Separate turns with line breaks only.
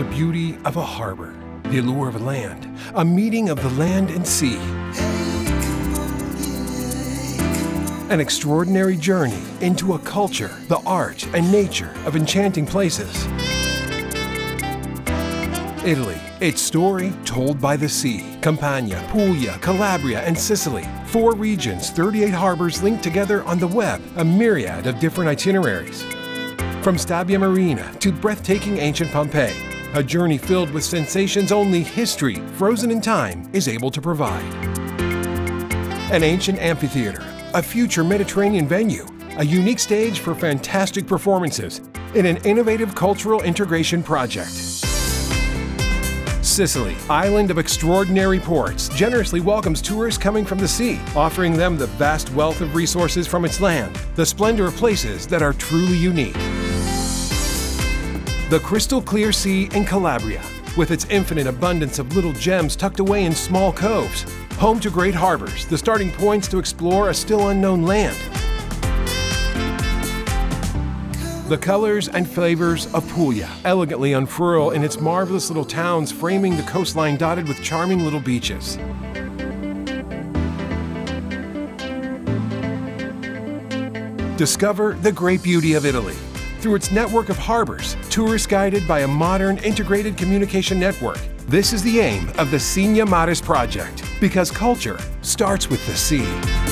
The beauty of a harbor, the allure of a land, a meeting of the land and sea. An extraordinary journey into a culture, the art, and nature of enchanting places. Italy, its story told by the sea. Campania, Puglia, Calabria, and Sicily. Four regions, 38 harbors linked together on the web, a myriad of different itineraries. From Stabia Marina to breathtaking ancient Pompeii, a journey filled with sensations only history, frozen in time, is able to provide. An ancient amphitheater, a future Mediterranean venue, a unique stage for fantastic performances, in an innovative cultural integration project. Sicily, island of extraordinary ports, generously welcomes tourists coming from the sea, offering them the vast wealth of resources from its land, the splendor of places that are truly unique. The crystal clear sea in Calabria, with its infinite abundance of little gems tucked away in small coves, home to great harbors, the starting points to explore a still unknown land. The colors and flavors of Puglia elegantly unfurl in its marvelous little towns, framing the coastline dotted with charming little beaches. Discover the great beauty of Italy through its network of harbors, tourists guided by a modern integrated communication network. This is the aim of the Signa Maris project because culture starts with the sea.